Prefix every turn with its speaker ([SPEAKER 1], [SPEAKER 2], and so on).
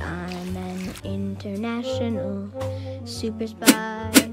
[SPEAKER 1] I'm an international
[SPEAKER 2] super spy.